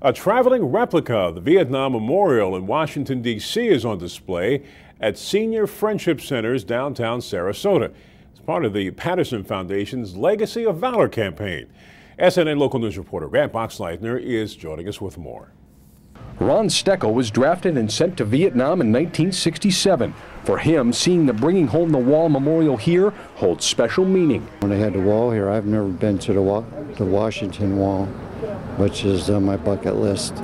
A traveling replica of the Vietnam Memorial in Washington, D.C. is on display at Senior Friendship Centers downtown Sarasota. It's part of the Patterson Foundation's Legacy of Valor campaign. SNN local news reporter Grant Boxleitner is joining us with more. Ron Steckel was drafted and sent to Vietnam in 1967. For him, seeing the Bringing Home the Wall Memorial here holds special meaning. When they had the wall here, I've never been to the, wa the Washington Wall, which is on my bucket list.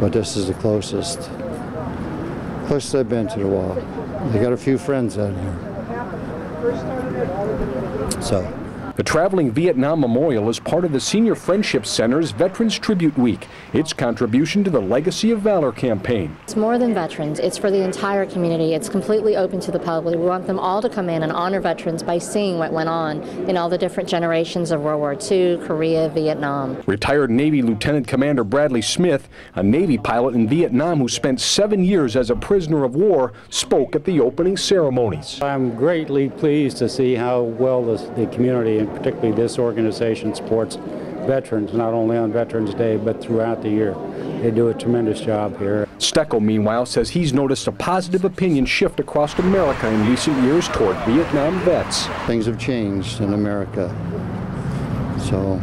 But this is the closest. Closest I've been to the wall. They got a few friends out here. So the Traveling Vietnam Memorial is part of the Senior Friendship Center's Veterans Tribute Week, its contribution to the Legacy of Valor campaign. It's more than veterans, it's for the entire community. It's completely open to the public. We want them all to come in and honor veterans by seeing what went on in all the different generations of World War II, Korea, Vietnam. Retired Navy Lieutenant Commander Bradley Smith, a Navy pilot in Vietnam who spent seven years as a prisoner of war, spoke at the opening ceremonies. I'm greatly pleased to see how well the community and particularly this organization supports veterans, not only on Veterans Day, but throughout the year. They do a tremendous job here. Steckel, meanwhile, says he's noticed a positive opinion shift across America in recent years toward Vietnam vets. Things have changed in America, so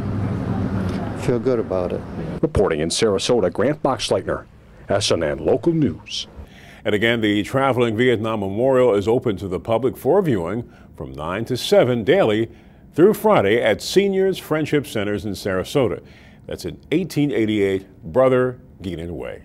feel good about it. Reporting in Sarasota, Grant Boxleitner, SNN Local News. And again, the Traveling Vietnam Memorial is open to the public for viewing from 9 to 7 daily through Friday at Seniors Friendship Centers in Sarasota. That's in 1888 Brother Geenan Way.